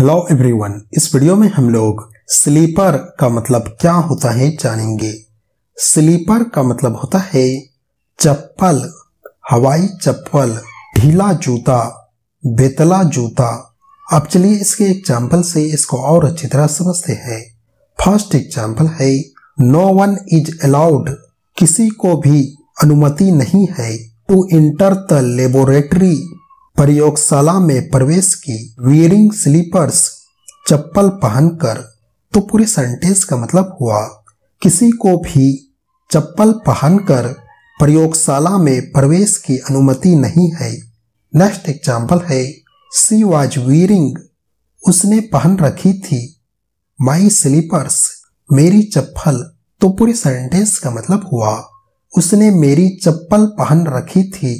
Hello everyone इस video में हम लोग स्लीपर का मतलब क्या होता है जानेंगे। स्लीपर का मतलब होता है चप्पल, हवाई चप्पल, ढीला जूता, बेतला जूता। अब चलिए इसके एग्ज़ाम्पल से इसको और अच्छी तरह समझते हैं। फ़र्स्ट एग्ज़ाम्पल है नो वन इज़ अलाउड किसी को भी अनुमति नहीं है। टू इंटर द लेबोरेटरी प्रयोगशाला में प्रवेश की वियरिंग स्लीपर्स चप्पल पहनकर तो पूरे सेंटेंस का मतलब हुआ, किसी को भी चप्पल पहनकर प्रयोगशाला में प्रवेश की अनुमति नहीं है। नेक्स्ट एग्ज़ाम्पल है सी वॉज़ वीरिंग उसने पहन रखी थी माई स्लीपर्स मेरी चप्पल। तो पूरे सेंटेंस का मतलब हुआ, उसने मेरी चप्पल पहन रखी थी